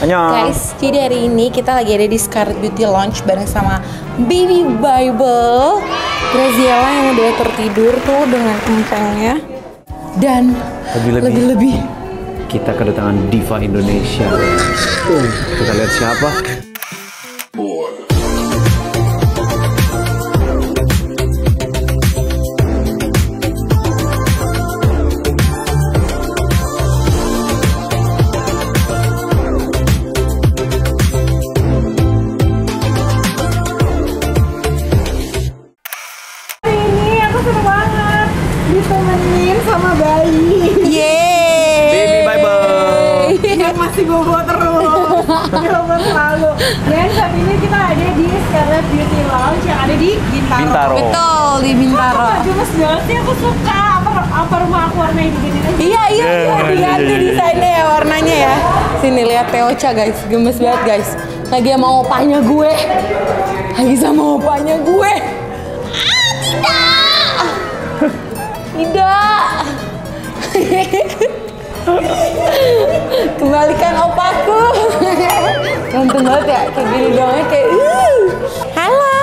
Annyeong. Guys, jadi hari ini kita lagi ada di Scarlet Beauty Lounge bareng sama Baby Bible, Graziella yang udah tertidur tuh dengan empengnya dan Lebih-lebih. Kita kedatangan diva Indonesia. Tuh, kita lihat siapa? Ditemenin sama bayi Yeay. Baby Bible. yang masih bobo terus bobo selalu dan saat ini kita ada di Scarlet Beauty Lounge yang ada di Bintaro, Bintaro. Betul di Bintaro. Wah, gemes banget sih aku suka apa apa rumah aku warna ini gini Iya iya Iya, iya iya, lihat iya, tuh iya. desainnya ya warnanya ya. Sini lihat Teocha guys, gemes banget guys. Lagi sama opanya gue. Lagi sama opanya gue. Tidak. Kembalikan opaku. Ganteng banget ya, kayak gini doang kayak. "Uh, Halo.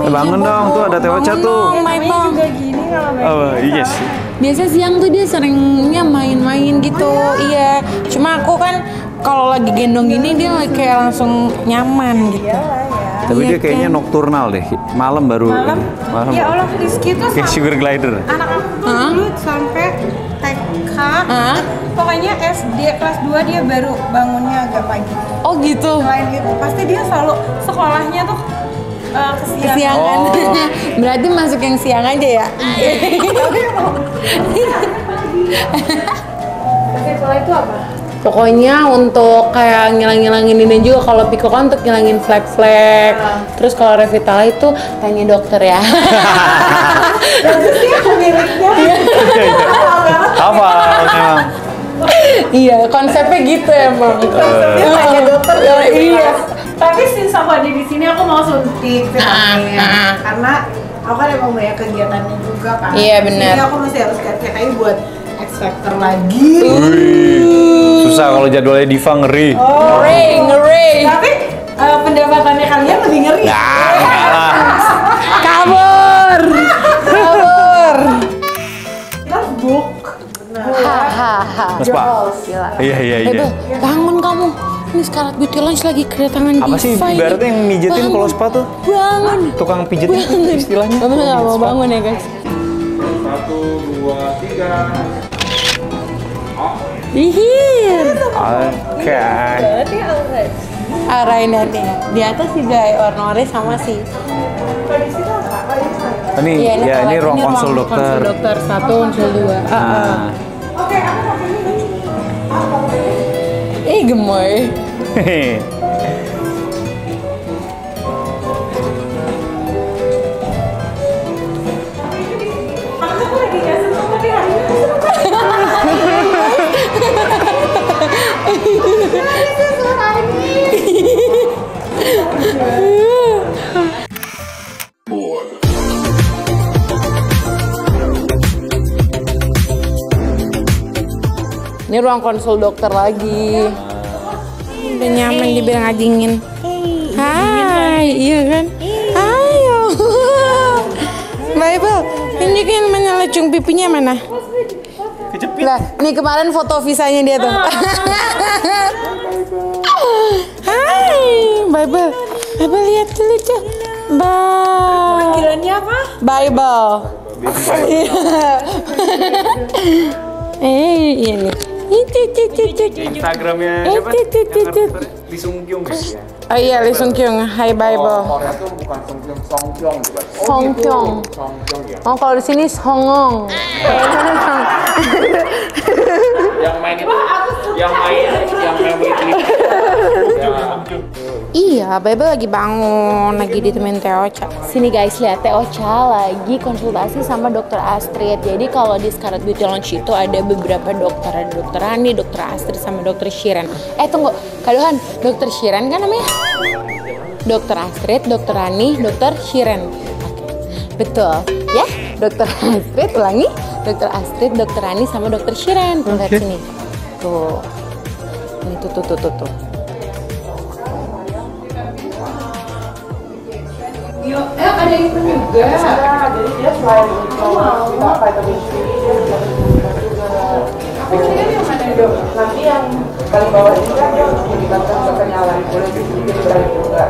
Eh, bangun dong, tuh ada Bangun tuh. Namanya dong. juga gini kalau main Oh, iya sih. Biasa siang tuh dia seringnya main-main gitu, iya. Cuma aku kan kalau lagi gendong gini dia kayak langsung nyaman gitu. Ya Tapi Iya dia kayaknya kan? nocturnal deh. Malam baru. malam Malam. ya Allah Rizky tuh Kayak sugar glider. anak aku tuh dulu sampai TK Hah? pokoknya SD kelas 2 dia baru bangunnya agak pagi Oh gitu. selain itu pasti dia selalu sekolahnya tuh uh, kesiangan Kesiangan. Oh. Berarti masuk yang siang aja ya. tapi sekolah itu apa? Pokoknya untuk kayak ngilang-ngilangin ini juga kalau Piko kan untuk ngilangin flek-flek. Terus kalau Revitala itu tanya dokter ya. bagus sih liriknya Hafal memang. iya, konsepnya gitu emang. Dia tanya dokter Oh, iya. tapi aku ada di sini aku mau suntik vitamin ah. karena aku kan emang banyak kegiatannya juga kan Iya, benar. jadi aku masih harus KTI buat X Factor lagi Wih. Susah kalau jadwalnya diva ngeri. oh Ngeri, ngeri. tapi uh, pendapatannya kalian lebih ngeri Ya, lah. Kabur. Kabur. kita book Hahaha. Mas Pak. Iya, iya, iya. Bangun kamu. Ini Scarlet Beauty Lounge lagi kedatangan Apa sih ibaratnya yang mijetin kalau sepatu? Bangun. Tukang pijet Bangun. istilahnya. Kamu nggak mau bangun ya guys? Satu, dua, tiga. Ihir. Oke. Arahin nanti. Di atas juga warna-warni sama sih. Ini Iya, ya ini kalau- ruang konsul ruang dokter. Konsul dokter satu, konsul dua. Ah, oke aku pakai ini Eh gemoy. Ini ruang konsul dokter lagi. Udah nyaman dibilang dingin. Hai, iya kan? Ayo. Bible, ini kan menyelecung pipinya mana? Lah, nih kemarin foto visanya dia tuh. Hai, Bible. Bible lihat dulu tuh. Bye. panggilannya apa? Bible. eh, ini. Instagramnya Eh, siapa? tut. Li Sung Kyung ya? Oh iya, Lee Sung Kyung. Hai Bible. Korea tuh bukan Song Kyung, Song Kyung juga. Song Kyung. Song Kyung ya. Oh, kalau di sini Songong. Yang main itu, yang main, yang main itu. Iya, Bebe lagi bangun, lagi ditemenin Teh Ocha. Sini guys, lihat Teh Ocha lagi konsultasi sama dokter Astrid. Jadi kalau di Scarlet Beauty Lounge itu ada beberapa dokter, ada dokter Rani, dokter Astrid, sama dokter Shiren. Eh tunggu, kaduhan, dokter Shiren kan namanya? Dokter Astrid, dokter Rani, dokter Shiren. Oke, betul. Ya, dokter Astrid, ulangi. Dokter Astrid, dokter Rani, sama dokter Shiren. Lihat sini. Tuh. Ini tuh, tuh, tuh, tuh. tuh. Eh, ada itu juga. Jadi dia selain untuk kita vitamin C, dia juga. Aku sendiri yang mana dok? Nanti yang paling bawah ini kan dia untuk meningkatkan kekenyalan kulit sedikit berat juga.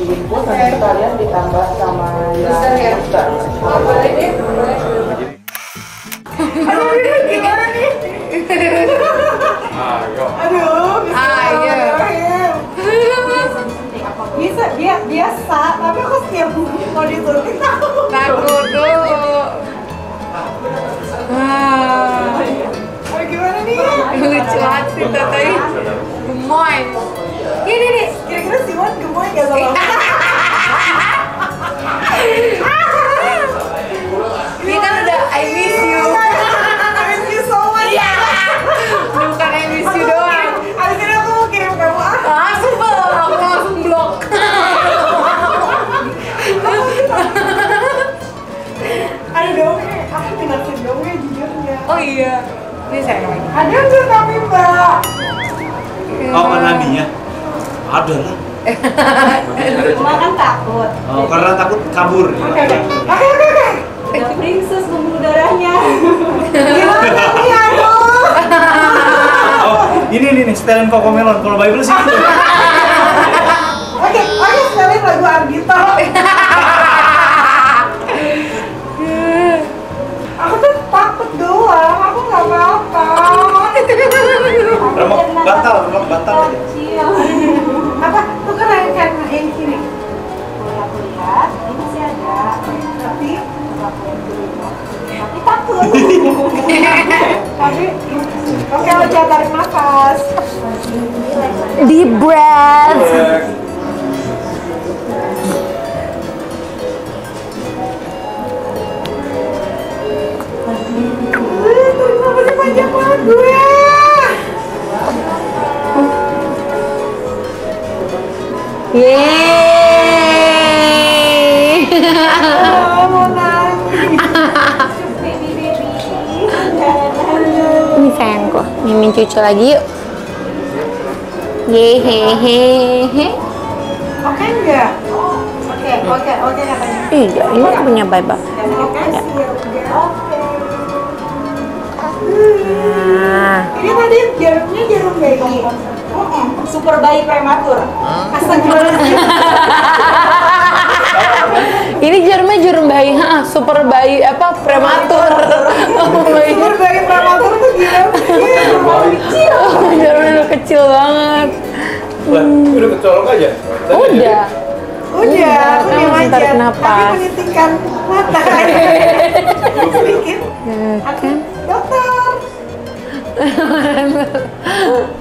Diinfus nanti sekalian ditambah sama yang booster. Mau disuntik takut. Takut. Ah, gimana nih? lucu banget sih. Gemoy. Ini nih, kira-kira Simon gemoy gak sama Ada tuh tapi mbak. Oh, kan nabinya? Ada lah. Cuma kan takut. Oh, karena takut kabur. Oke oke oke. Udah princess pembuluh darahnya. Gimana nih aduh? Oh, ini nih nih setelin Cocomelon. Kalau Bible sih. Oke oke sekalian lagu Ardito. Deep breath. Yeay. Oh, mau nangis. Ini sayangku. Mimin cucu lagi yuk. Yehehehe. Oke enggak? Oke, oke, oke katanya. Iya, ini punya Baba. Oke. Nah, Ini tadi jarumnya jarum bayi. Super bayi prematur. Ini jarumnya jarum bayi, ha, super bayi apa prematur. Bayi. Super bayi prematur tuh gila. Kecil. Jarumnya udah kecil banget. Lah, udah kecolok aja. Tadi Udah. Udah, aku Kan diam aja. tarik Tapi menitikkan mata. Sedikit. Aku, dokter.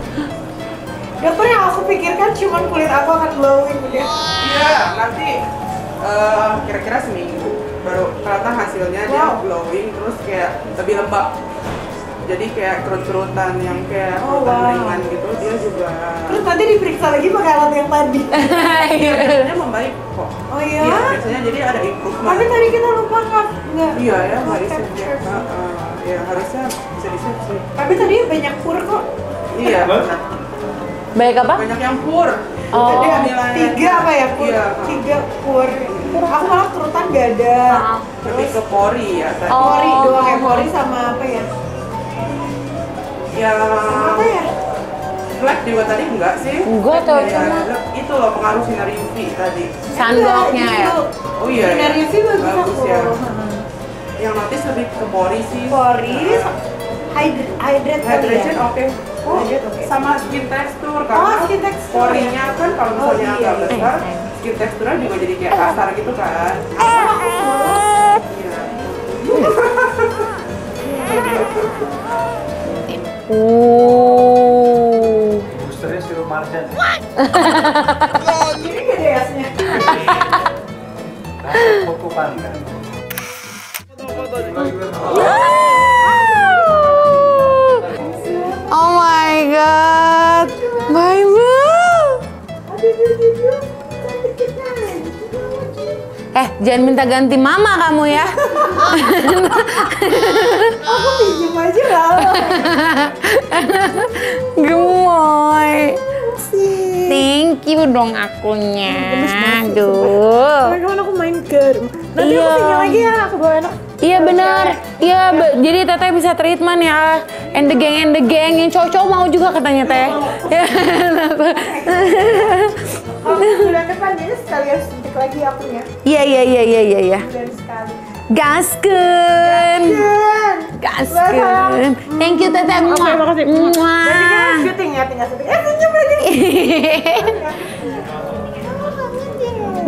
Dokter yang aku pikirkan cuma kulit aku akan glowing udah. Iya, nanti eh, kira-kira seminggu baru kelihatan hasilnya dia Wow. glowing terus kayak lebih lembab. Jadi kayak kerut-kerutan yang kayak Oh, wow. ringan gitu dia juga Terus nanti diperiksa lagi pakai alat yang tadi. Iya, biasanya membaik kok. Oh iya? Iya, biasanya jadi ada improvement. Tapi tadi kita lupa nggak nggak. Iya ya, nggak nggak di-save capture. ya. Ya harusnya bisa di save sih. Tapi tadi banyak pur kok. Iya, benar. Baik apa? banyak yang pur. Oh. Tadi ada Nilainya. tiga apa ya pur? Iya. Tiga pur. Aku malah kerutan gak ada. Lebih ke pori ya tadi. Oh. Pori doang ya pori sama apa ya? Ya, apa ya? Black juga tadi enggak sih? Enggak tuh, Ya, cuma- itu loh pengaruh sinar UV tadi. Sunblocknya ya. Itu. Oh iya. ya. Sinar UV bagus Bagus ya. Yang notice lebih ke pori sih. Pori, Nah, hydrate, hydrate kali hydration ya? oke. Oh, hydrate oke. Sama skin texture Oh, karena skin texture. porinya kan kalau misalnya Oh, iya, agak iya. besar, skin texture juga jadi kayak kasar gitu kan. Iya. Boosternya marjan. Ya? Nah, ini ya, Oh my god. Jangan minta ganti mama kamu ya. Pinjem aja lah. Gemoy. Thank you dong akunya. Aduh. Kapan aku main ke rumah. Nanti Iya. aku tinggal lagi ya, aku bawa anak. Iya benar. Iya, jadi teteh bisa treatment ya. And the gang, and the gang. Yang cowok-cowok mau juga katanya teh. Ya. Oh, bulan depan jadi sekalian suntik lagi akunya. Iya, iya, iya, iya, iya, iya. Bulan sekali. Gaskeun. Dan. Gaskeun. Thank you teteh. Oke, makasih. Nanti kita Muah. syuting ya, tinggal syuting. Eh, senyum lagi.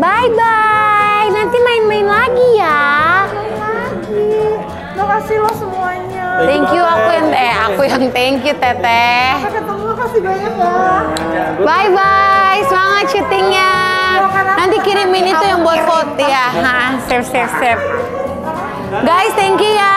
Bye bye. Nanti main-main lagi ya. Makasih lo semuanya. Thank you aku yang thank you teteh. Ketemu, makasih banyak ya. Bye bye. Semangat syutingnya. Nanti kirimin itu yang buat foto ya. Ha, sip sip sip. Guys, thank you ya.